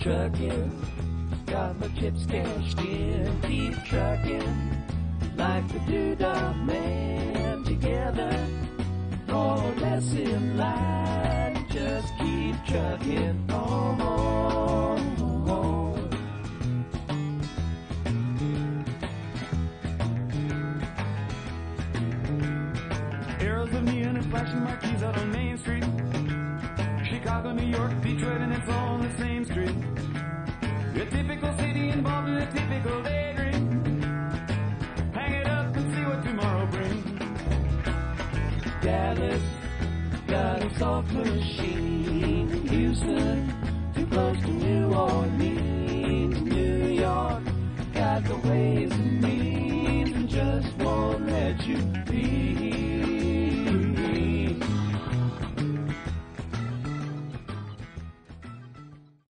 trucking. Got my chips cashed in. Keep trucking like the Doodah Man together. More or less in line. Just keep trucking on. on, on. Arrows of neon and flashing marquees out on Main Street. New York, Detroit, and it's all on the same street. A typical city involved in a typical daydream. Hang it up and see what tomorrow brings. Dallas got a soft machine. Houston, too close to New Orleans. New York got the ways and